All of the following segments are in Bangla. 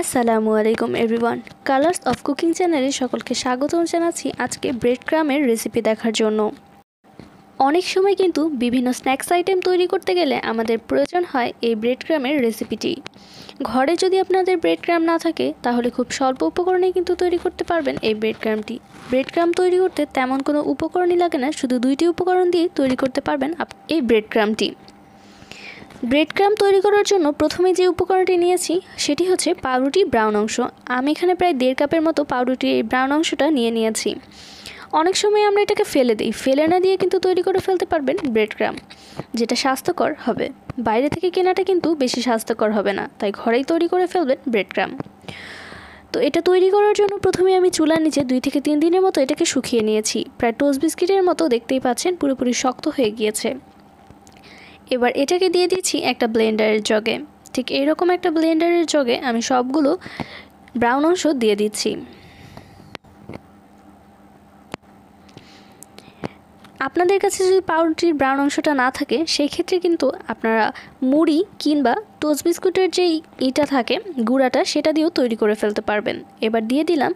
আসসালামু আলাইকুম এভরিওয়ান। কালার্স অফ কুকিং চ্যানেলে সকলকে স্বাগতম জানাচ্ছি আজকে ব্রেড ক্রামের রেসিপি দেখার জন্য। অনেক সময় কিন্তু বিভিন্ন স্ন্যাক্স আইটেম তৈরি করতে গেলে আমাদের প্রয়োজন হয় এই ব্রেড ক্রামের রেসিপিটি ঘরে যদি আপনাদের ব্রেড ক্রাম না থাকে, তাহলে খুব স্বল্প উপকরণে কিন্তু তৈরি করতে পারবেন এই ব্রেড ক্রামটি ব্রেড ক্রাম তৈরি করতে তেমন কোনো উপকরণই লাগে না, শুধু দুইটি উপকরণ দিয়ে তৈরি করতে পারবেন এই ব্রেড ক্রামটি ব্রেড ক্রাম তৈরি করার জন্য প্রথমে যে উপকরণটি নিয়েছি, সেটি হচ্ছে পাউরুটি ব্রাউন অংশ। আমি এখানে প্রায় দেড় কাপের মতো পাউরুটির এই ব্রাউন অংশটা নিয়ে নিয়েছি। অনেক সময় আমরা এটাকে ফেলে দিই। ফেলে না দিয়ে কিন্তু তৈরি করে ফেলতে পারবেন ব্রেড ক্রাম, যেটা স্বাস্থ্যকর হবে। বাইরে থেকে কেনাটা কিন্তু বেশি স্বাস্থ্যকর হবে না, তাই ঘরেই তৈরি করে ফেলবেন ব্রেড ক্রাম। তো এটা তৈরি করার জন্য প্রথমে আমি চুলার নিচে দুই থেকে তিন দিনের মতো এটাকে শুকিয়ে নিয়েছি। প্রায় টোস্ট বিস্কিটের মতো দেখতেই পাচ্ছেন, পুরোপুরি শক্ত হয়ে গিয়েছে। এবার এটাকে দিয়ে দিচ্ছি একটা ব্লেন্ডারের জগে। ঠিক এইরকম একটা ব্লেন্ডারের জগে আমি সবগুলো ব্রাউন অংশ দিয়ে দিচ্ছি। আপনাদের কাছে যদি পাউরুটির ব্রাউন অংশটা না থাকে সেই ক্ষেত্রে কিন্তু আপনারা মুড়ি কিংবা টোস্ট বিস্কুটের যে ইটা থাকে, গুঁড়াটা, সেটা দিয়েও তৈরি করে ফেলতে পারবেন। এবার দিয়ে দিলাম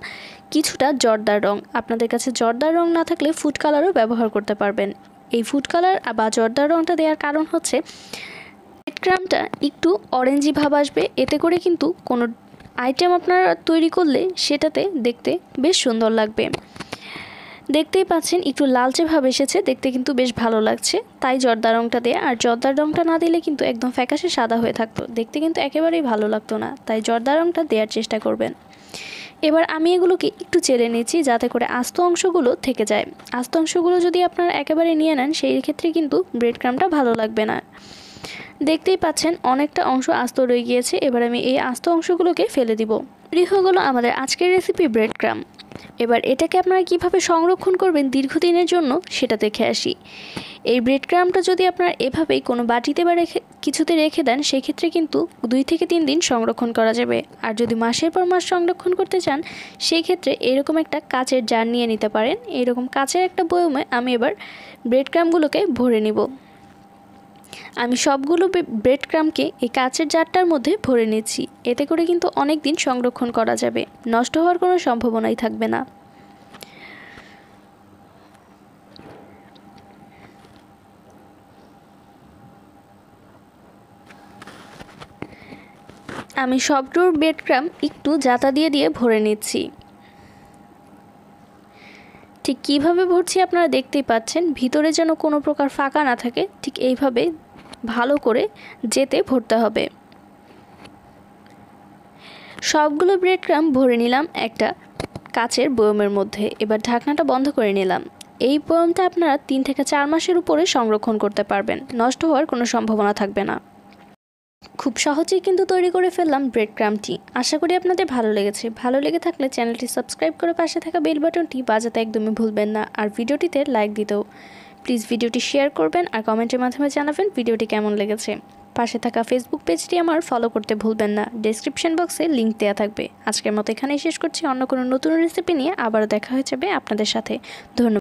কিছুটা জর্দার রং। আপনাদের কাছে জর্দার রং না থাকলে ফুড কালারও ব্যবহার করতে পারবেন। এই ফুড কালার বা জর্দার রঙটা দেওয়ার কারণ হচ্ছে ক্রামটা একটু অরেঞ্জি ভাব আসবে। এতে করে কিন্তু কোনো আইটেম আপনারা তৈরি করলে সেটাতে দেখতে বেশ সুন্দর লাগবে। দেখতেই পাচ্ছেন, একটু লালচে ভাব এসেছে, দেখতে কিন্তু বেশ ভালো লাগছে। তাই জর্দা রঙটা দেয়া, আর জর্দার রঙটা না দিলে কিন্তু একদম ফ্যাকাশে সাদা হয়ে থাকতো। দেখতে কিন্তু একেবারেই ভালো লাগতো না। তাই জর্দা রঙটা দেওয়ার চেষ্টা করবেন। এবার আমি এগুলোকে একটু চেলে নিচ্ছি যাতে করে আস্ত অংশগুলো থেকে যায়। আস্ত অংশগুলো যদি আপনারা একেবারে নিয়ে নেন, সেই ক্ষেত্রে কিন্তু ব্রেড ক্রামটা ভালো লাগবে না। দেখতেই পাচ্ছেন অনেকটা অংশ আস্ত রয়ে গিয়েছে। এবার আমি এই আস্ত অংশগুলোকে ফেলে দিব। হলো আমাদের আজকের রেসিপি ব্রেড ক্রাম এবার এটাকে আপনারা কীভাবে সংরক্ষণ করবেন দীর্ঘদিনের জন্য, সেটা দেখে আসি। এই ব্রেড ক্রামটা যদি আপনারা এভাবেই কোনো বাটিতে বা রেখে কিছুতে রেখে দেন, সেক্ষেত্রে কিন্তু দুই থেকে তিন দিন সংরক্ষণ করা যাবে। আর যদি মাসের পর মাস সংরক্ষণ করতে চান সেই ক্ষেত্রে এরকম একটা কাচের জার নিয়ে নিতে পারেন। এরকম কাচের একটা বয়মে আমি এবার ব্রেড ক্রামগুলোকে ভরে নিব। আমি সবগুলো ব্রেড ক্রামকে এই কাচের জারটার মধ্যে ভরে নিচ্ছি। এতে করে কিন্তু অনেক দিন সংরক্ষণ করা যাবে। নষ্ট হওয়ার কোনো সম্ভাবনাই থাকবে না। আমি সবগুলোর ব্রেড ক্রাম একটু জাতা দিয়ে দিয়ে ভরে নিচ্ছি। ঠিক কীভাবে ভরছি আপনারা দেখতেই পাচ্ছেন, ভিতরে যেন কোনো প্রকার ফাঁকা না থাকে, ঠিক এইভাবে ভালো করে যেতে ভরতে হবে। সবগুলো ব্রেড ক্রাম ভরে নিলাম একটা কাচের বয়মের মধ্যে, এবার ঢাকনাটা বন্ধ করে নিলাম। এই বয়মটা আপনারা তিন থেকে চার মাসের উপরে সংরক্ষণ করতে পারবেন, নষ্ট হওয়ার কোনো সম্ভাবনা থাকবে না। খুব সহজেই কিন্তু তৈরি করে ফেললাম ব্রেড ক্রামটি আশা করি আপনাদের ভালো লেগেছে। ভালো লেগে থাকলে চ্যানেলটি সাবস্ক্রাইব করে পাশে থাকা বেল বাটনটি বাজাতে একদমই ভুলবেন না। আর ভিডিওটিতে লাইক দিতেও। প্লিজ ভিডিওটি শেয়ার করবেন আর কমেন্টের মাধ্যমে জানাবেন ভিডিওটি কেমন লেগেছে। পাশে থাকা ফেসবুক পেজটি আমার ফলো করতে ভুলবেন না। ডেসক্রিপশন বক্সে লিঙ্ক দেওয়া থাকবে। আজকের মতো এখানেই শেষ করছি। অন্য কোনো নতুন রেসিপি নিয়ে আবারও দেখা হয়ে যাবে আপনাদের সাথে। ধন্যবাদ।